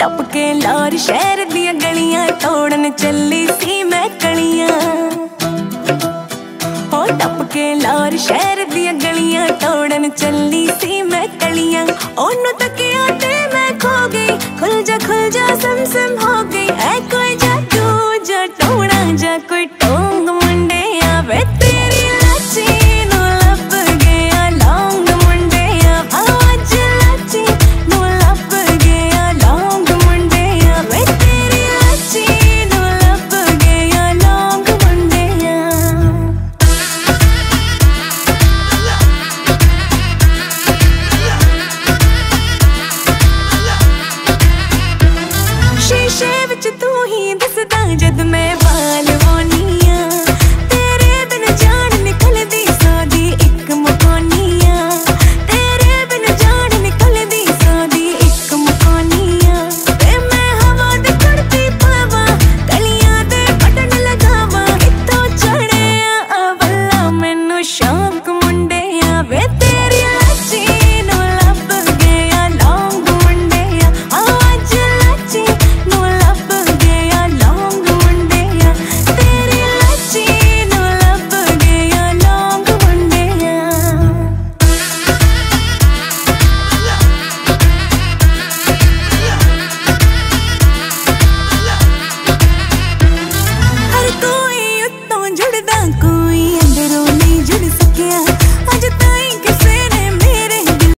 टप के शहर दिया गलियाँ, तोड़न चली सी मैं कलियाँ। हो टप शहर दिया गलियाँ, तोड़न चली सी मैं कलिया। ओनु तकिया ते मैं खो गई खुल जा खुल जा सम सम हो गई। ऐ कोई जा तू जा टोड़ा जा कोई टोंग मुंडे आवे जद मैं